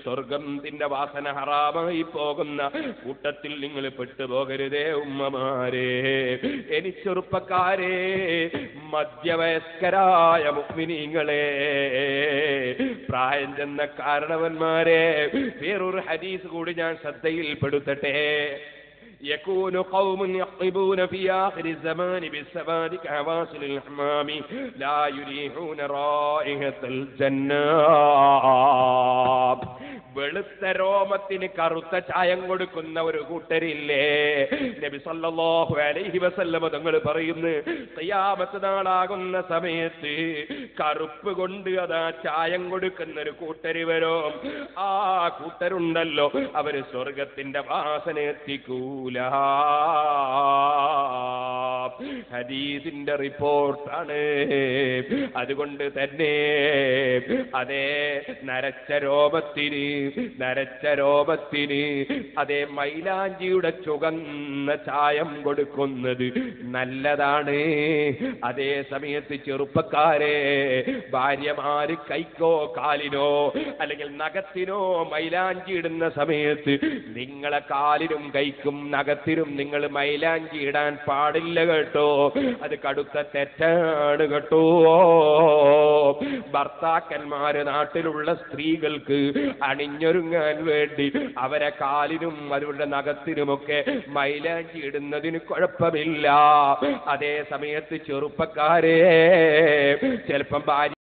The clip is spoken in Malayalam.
സ്വർഗത്തിന്റെ വാസന ഹറാമായി പോകുന്ന കൂട്ടത്തിൽ നിങ്ങൾ പെട്ടുപോകരുതേ ഉമ്മമാരെ ഇനി ചെറുപ്പക്കാരെ മധ്യവയസ്കരായ മുഗ്മിനീങ്ങളെ പ്രായം ചെന്ന കാരണവന്മാരെ വേറൊരു ഹദീസ് കൂടി ഞാൻ ശ്രദ്ധയിൽപ്പെടുത്തട്ടെ يكون قوم يقطبون في آخر الزمان بالسواد كهواصل الحمام لا يريحون رائحة الجنة വെളുത്ത രോമത്തിന് കറുത്ത ചായം കൊടുക്കുന്ന ഒരു കൂട്ടരില്ലേ? നബി സല്ലല്ലാഹു അലൈഹി വസല്ലമ തങ്ങൾ പറയുന്നു ഖിയാമത്ത് നാളാകുന്ന സമയത്ത് കറുപ്പ് കൊണ്ട് അതാ ചായം കൊടുക്കുന്ന ഒരു കൂട്ടര് ആ കൂട്ടരുണ്ടല്ലോ അവർ സ്വർഗത്തിന്റെ വാസന എത്തിക്കൂല. ഹദീസിന്റെ റിപ്പോർട്ടാണ്. അതുകൊണ്ട് തന്നെ അതേ നരച്ച രോമത്തിന് നരച്ച രോമത്തിന് അതേ മൈലാഞ്ചിയുടെ ചുകന്ന ചായം കൊടുക്കുന്നത് നല്ലതാണ്. അതേ സമയത്ത് ചെറുപ്പക്കാരെ ഭാര്യമാര് കൈക്കോ കാലിനോ അല്ലെങ്കിൽ നഖത്തിനോ മൈലാഞ്ചി ഇടുന്ന സമയത്ത് നിങ്ങളെ കാലിനും കൈക്കും നഖത്തിനും നിങ്ങൾ മൈലാഞ്ചി ഇടാൻ പാടില്ല കേട്ടോ. അത് കടുത്ത തെറ്റാണ് കേട്ടോ. ഭർത്താക്കന്മാര് നാട്ടിലുള്ള സ്ത്രീകൾക്ക് അണിഞ്ഞൊരുങ്ങാൻ വേണ്ടി അവരെ കാലിനും അവരുടെ നഖത്തിനുമൊക്കെ മൈലാഞ്ചി ഇടുന്നതിന് കുഴപ്പമില്ല. അതേ സമയത്ത് ചെറുപ്പക്കാരെ ചിലപ്പം ഭാര്യ